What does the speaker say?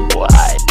boy.